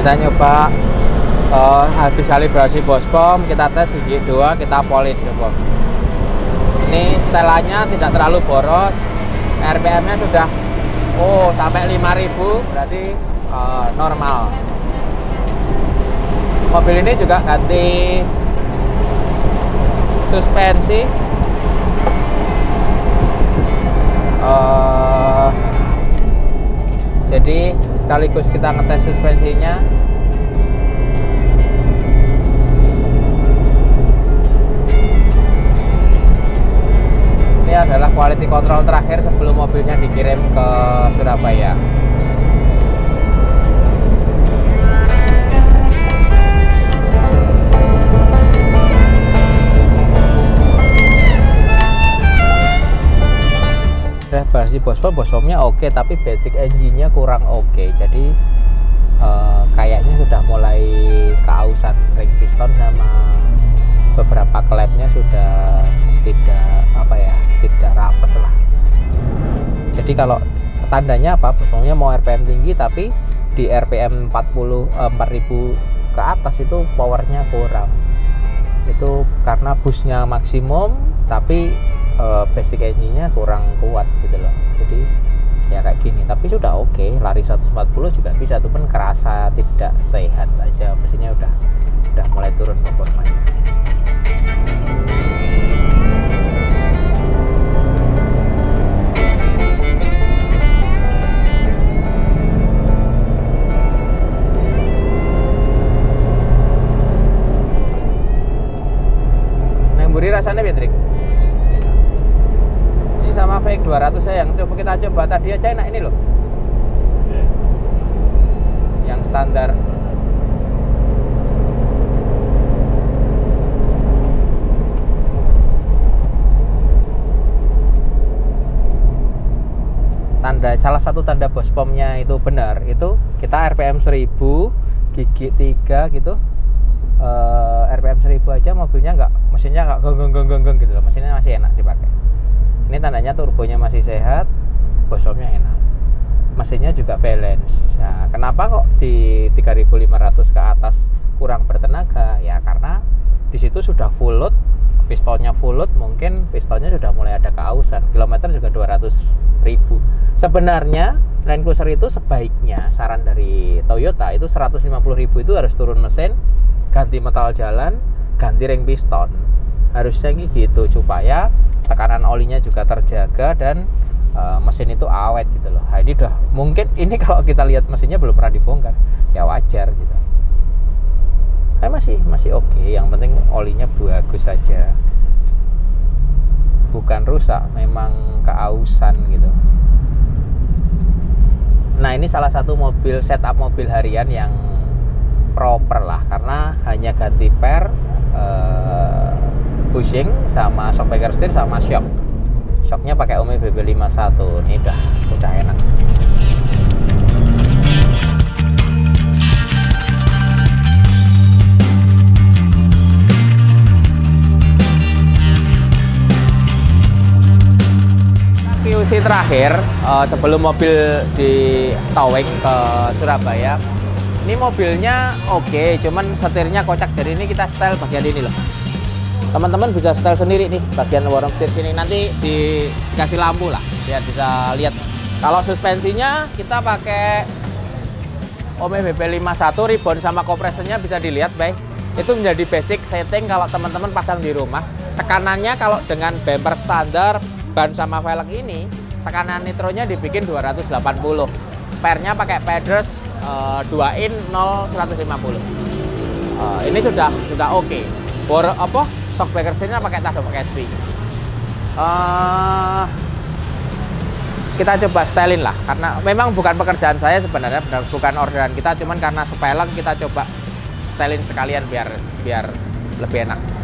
kita nyoba uh, habis kalibrasi bospom kita tes gigi dua kita polin coba ini setelannya tidak terlalu boros RPM nya sudah oh sampai 5000 berarti uh, normal. Mobil ini juga ganti suspensi sekaligus kita ngetes suspensinya. Ini adalah quality control terakhir sebelum mobilnya dikirim ke Surabaya versi bospom bospomnya oke okay, tapi basic engine-nya kurang oke okay. jadi uh, kayaknya sudah mulai keausan ring piston sama beberapa klepnya sudah tidak apa ya tidak rapet lah jadi kalau tandanya apa bospomnya mau RPM tinggi tapi di RPM 40 uh, 4000 ke atas itu powernya kurang itu karena busnya maksimum tapi uh, basic engine-nya kurang kuat gitu loh jadi ya kayak gini tapi sudah oke okay. lari 140 juga bisa itu pun kerasa tidak sehat aja mesinnya udah udah mulai turun performanya Nemburi rasanya Patrick? 200 saya yang coba kita coba tadi aja enak ini loh. Yang standar. Tanda salah satu tanda bospomnya itu benar itu kita RPM 1000 gigi 3 gitu. Uh, RPM 1000 aja mobilnya nggak mesinnya nggak geng geng gitu loh mesinnya masih enak dipakai ini tandanya turbonya masih sehat bosolnya enak. Mesinnya juga balance. Nah kenapa kok di 3500 ke atas kurang bertenaga? Ya karena di situ sudah full load pistonnya full load mungkin pistonnya sudah mulai ada keausan kilometer juga 200 ribu. Sebenarnya Land Cruiser itu sebaiknya saran dari Toyota itu 150 ribu itu harus turun mesin ganti metal jalan ganti ring piston. Harusnya gitu supaya tekanan olinya juga terjaga dan uh, mesin itu awet gitu loh. Nah, ini udah mungkin ini kalau kita lihat mesinnya belum pernah dibongkar, ya wajar gitu. Nah, masih masih oke. Okay. Yang penting olinya bagus saja. Bukan rusak, memang keausan gitu. Nah ini salah satu mobil setup mobil harian yang proper lah karena hanya ganti per uh, bushing sama shock breaker steer sama shock. Shocknya pakai Ome BB51 ini udah udah enak. QC terakhir uh, sebelum mobil di towing ke Surabaya. Ini mobilnya oke okay, cuman setirnya kocak. Jadi ini kita style bagian ini loh teman-teman bisa setel sendiri nih bagian warung setir sini nanti dikasih lampu lah biar bisa lihat. Kalau suspensinya kita pakai Ome BP51 ribbon sama kompresornya bisa dilihat baik itu menjadi basic setting kalau teman-teman pasang di rumah. Tekanannya kalau dengan bumper standar ban sama velg ini tekanan nitronya dibikin 280 pernya pakai peders uh, 2 in 0 150 uh, ini sudah sudah oke. Okay. Bor apa shock breaker steering pakai tado pakai SV uh, kita coba stylein lah karena memang bukan pekerjaan saya sebenarnya bukan orderan kita cuman karena sepeleng kita coba stylein sekalian biar biar lebih enak